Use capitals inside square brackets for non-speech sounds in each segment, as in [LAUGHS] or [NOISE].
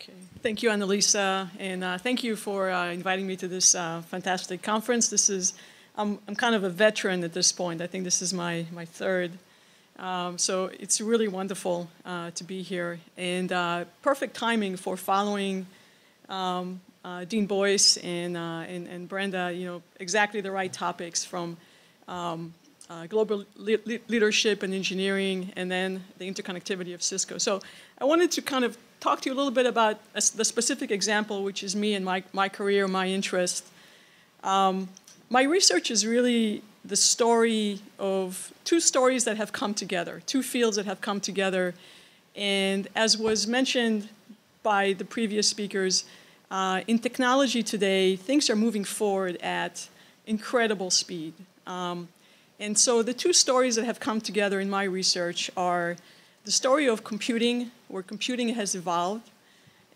Okay. Thank you, Analisa, and uh, thank you for uh, inviting me to this uh, fantastic conference. This is, I'm, I'm kind of a veteran at this point. I think this is my, my third. Um, so it's really wonderful uh, to be here, and uh, perfect timing for following um, uh, Dean Boyce and, and, and, Brenda, you know, exactly the right topics from um, global le leadership and engineering, and then the interconnectivity of Cisco. So I wanted to kind of talk to you a little bit about a, the specific example, which is me and my, my career, my interest. Um, my research is really the story of two stories that have come together, two fields that have come together. And as was mentioned by the previous speakers, uh, in technology today, things are moving forward at incredible speed. Um, and so the two stories that have come together in my research are the story of computing, where computing has evolved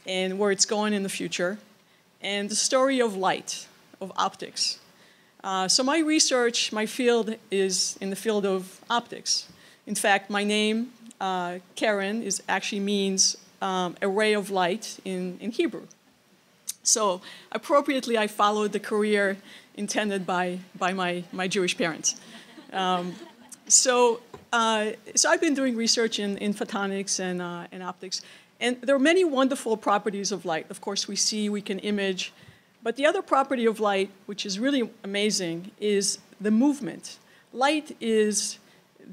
and where it's going in the future, and the story of light, of optics. Uh, so my research, my field is in the field of optics. In fact, my name, uh, Keren, is actually means um, a ray of light in, in Hebrew. So appropriately, I followed the career intended by, by my, my Jewish parents. Um, so uh, so I've been doing research in, in photonics and, uh, and optics. And there are many wonderful properties of light. Of course, we see, we can image. But the other property of light, which is really amazing, is the movement. Light is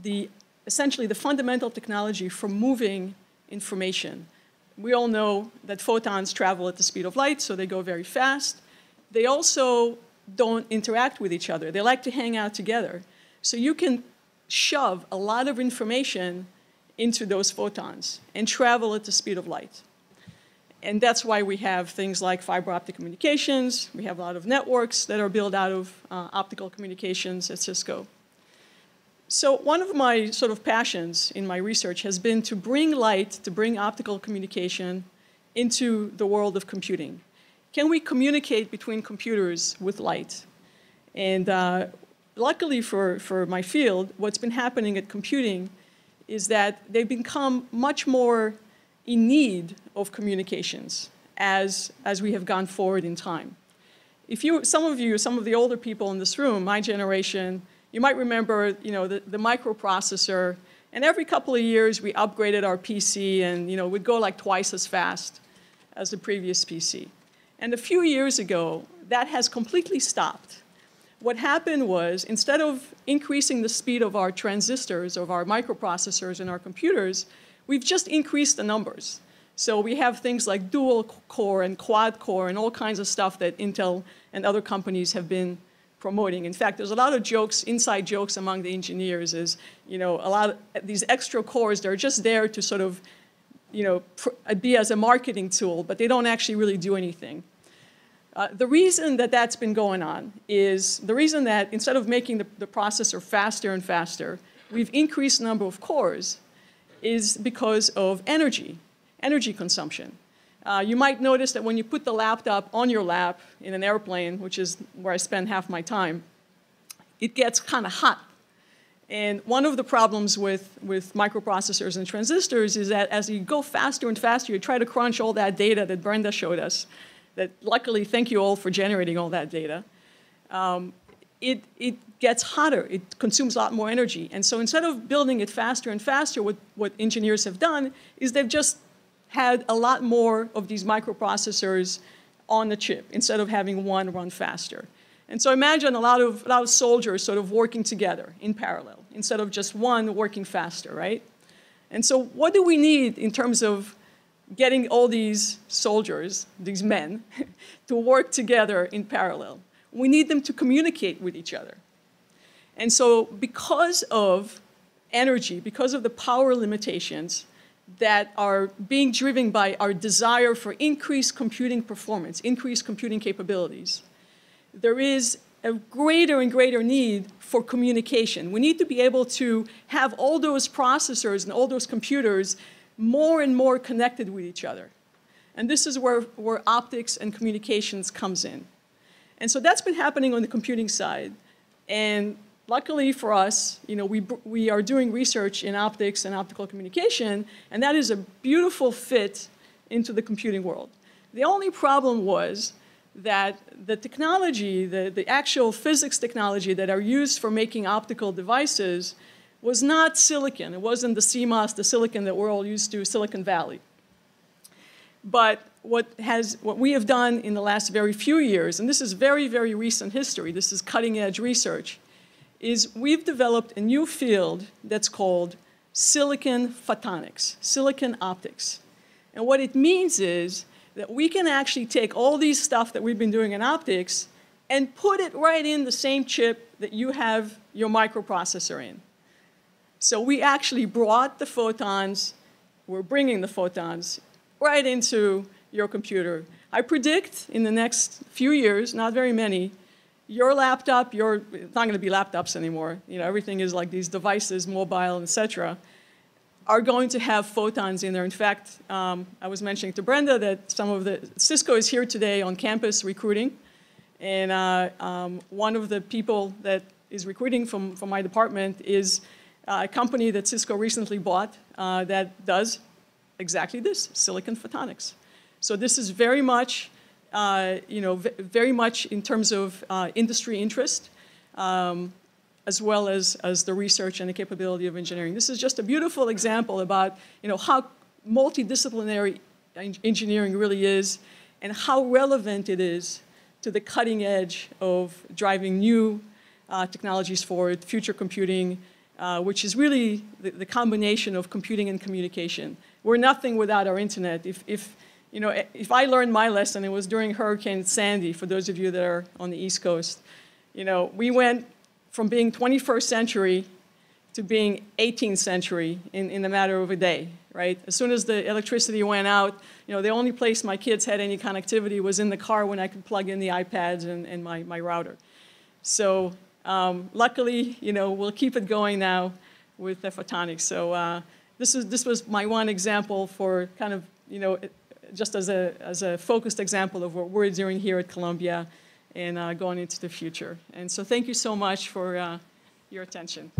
the, essentially the fundamental technology for moving information. We all know that photons travel at the speed of light, so they go very fast. They also don't interact with each other. They like to hang out together. So you can shove a lot of information into those photons and travel at the speed of light. And that's why we have things like fiber optic communications. We have a lot of networks that are built out of uh, optical communications at Cisco. So one of my sort of passions in my research has been to bring light, to bring optical communication into the world of computing. Can we communicate between computers with light? And uh, luckily for, for my field, what's been happening at computing is that they've become much more in need of communications as, as we have gone forward in time. If you, some of you, some of the older people in this room, my generation, you might remember you know, the, the microprocessor, and every couple of years we upgraded our PC and you know, we'd go like twice as fast as the previous PC. And a few years ago, that has completely stopped what happened was instead of increasing the speed of our transistors, of our microprocessors in our computers, we've just increased the numbers. So we have things like dual core and quad core and all kinds of stuff that Intel and other companies have been promoting. In fact, there's a lot of jokes, inside jokes among the engineers is, you know, a lot of these extra cores, they're just there to sort of, you know, be as a marketing tool, but they don't actually really do anything. Uh, the reason that that's been going on is the reason that instead of making the, the processor faster and faster, we've increased the number of cores is because of energy, energy consumption. Uh, you might notice that when you put the laptop on your lap in an airplane, which is where I spend half my time, it gets kind of hot. And one of the problems with, with microprocessors and transistors is that as you go faster and faster, you try to crunch all that data that Brenda showed us that luckily, thank you all for generating all that data. Um, it, it gets hotter, it consumes a lot more energy. And so instead of building it faster and faster, what, what engineers have done is they've just had a lot more of these microprocessors on the chip instead of having one run faster. And so imagine a lot of, a lot of soldiers sort of working together in parallel instead of just one working faster, right? And so what do we need in terms of getting all these soldiers, these men, [LAUGHS] to work together in parallel. We need them to communicate with each other. And so because of energy, because of the power limitations that are being driven by our desire for increased computing performance, increased computing capabilities, there is a greater and greater need for communication. We need to be able to have all those processors and all those computers more and more connected with each other. And this is where, where optics and communications comes in. And so that's been happening on the computing side. And luckily for us, you know, we, we are doing research in optics and optical communication, and that is a beautiful fit into the computing world. The only problem was that the technology, the, the actual physics technology that are used for making optical devices was not silicon. It wasn't the CMOS, the silicon that we're all used to, Silicon Valley. But what, has, what we have done in the last very few years, and this is very, very recent history, this is cutting edge research, is we've developed a new field that's called silicon photonics, silicon optics. And what it means is that we can actually take all these stuff that we've been doing in optics and put it right in the same chip that you have your microprocessor in. So we actually brought the photons, we're bringing the photons right into your computer. I predict in the next few years, not very many, your laptop, your, it's not going to be laptops anymore. You know, everything is like these devices, mobile, etc are going to have photons in there. In fact, um, I was mentioning to Brenda that some of the, Cisco is here today on campus recruiting. And uh, um, one of the people that is recruiting from, from my department is a company that Cisco recently bought uh, that does exactly this, silicon photonics. So this is very much, uh, you know, very much in terms of uh, industry interest. Um, as well as, as the research and the capability of engineering. This is just a beautiful example about you know, how multidisciplinary engineering really is and how relevant it is to the cutting edge of driving new uh, technologies forward, future computing, uh, which is really the, the, combination of computing and communication. We're nothing without our internet. If, if, you know, if I learned my lesson, it was during Hurricane Sandy, for those of you that are on the East Coast. You know, we went from being 21st century to being 18th century in, in the matter of a day, right? As soon as the electricity went out, you know, the only place my kids had any connectivity was in the car when I could plug in the iPads and, and my, my router. So um, luckily, you know, we'll keep it going now with the photonics. So uh, this, is, this was my one example for kind of, you know, just as a, as a focused example of what we're doing here at Columbia and uh, going into the future. And so thank you so much for uh, your attention.